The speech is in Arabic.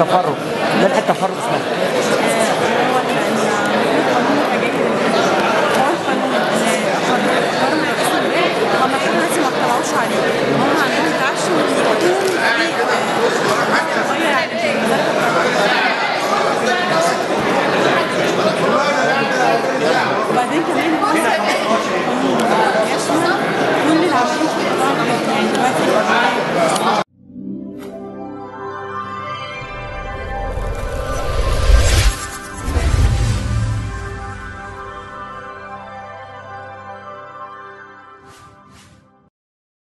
تفرغ ده الحته تفرغ اسمها